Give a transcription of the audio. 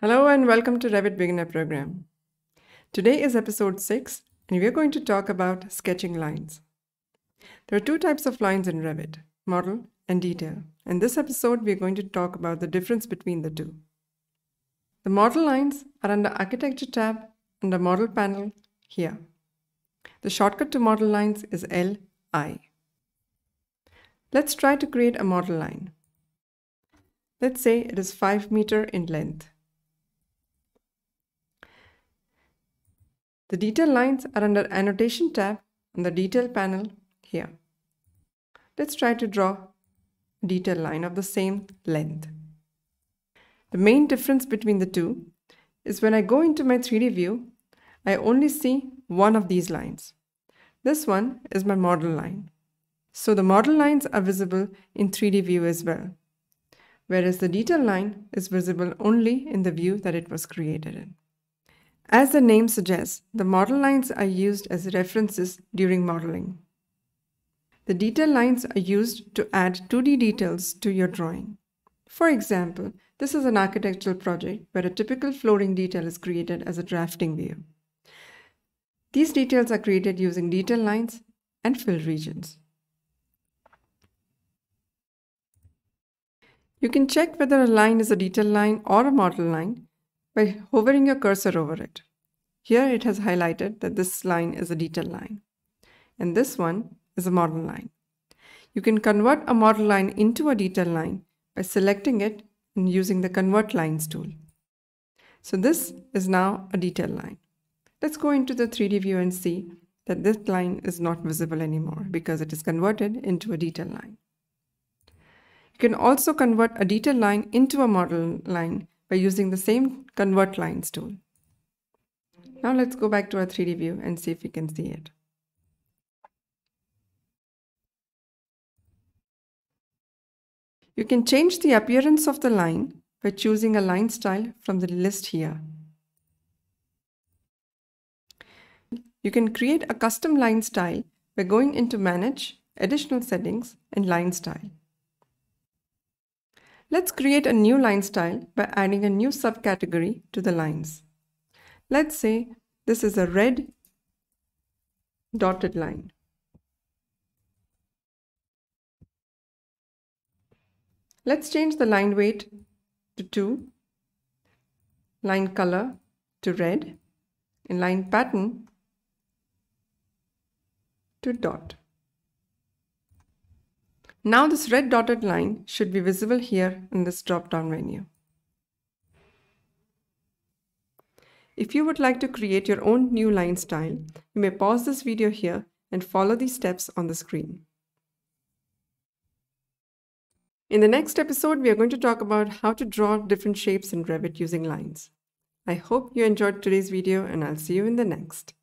Hello and welcome to Revit Beginner Program. Today is episode 6 and we are going to talk about sketching lines. There are two types of lines in Revit, model and detail. In this episode, we are going to talk about the difference between the two. The model lines are under Architecture tab under Model panel here. The shortcut to model lines is LI. Let's try to create a model line. Let's say it is 5 meter in length. The detail lines are under Annotation tab on the Detail panel here. Let's try to draw a detail line of the same length. The main difference between the two is when I go into my 3D view, I only see one of these lines. This one is my model line. So the model lines are visible in 3D view as well, whereas the detail line is visible only in the view that it was created in. As the name suggests, the model lines are used as references during modeling. The detail lines are used to add 2D details to your drawing. For example, this is an architectural project where a typical flooring detail is created as a drafting view. These details are created using detail lines and fill regions. You can check whether a line is a detail line or a model line by hovering your cursor over it. Here it has highlighted that this line is a detail line and this one is a model line. You can convert a model line into a detail line by selecting it and using the convert lines tool. So this is now a detail line. Let's go into the 3D view and see that this line is not visible anymore because it is converted into a detail line. You can also convert a detail line into a model line by using the same convert lines tool. Now let's go back to our 3D view and see if we can see it. You can change the appearance of the line by choosing a line style from the list here. You can create a custom line style by going into Manage, Additional Settings and Line Style. Let's create a new line style by adding a new subcategory to the lines. Let's say this is a red dotted line. Let's change the line weight to 2, line color to red, and line pattern to dot. Now this red dotted line should be visible here in this drop-down menu. If you would like to create your own new line style, you may pause this video here and follow these steps on the screen. In the next episode, we are going to talk about how to draw different shapes in Revit using lines. I hope you enjoyed today's video and I'll see you in the next.